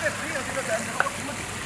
这个只有这个人，我怎么？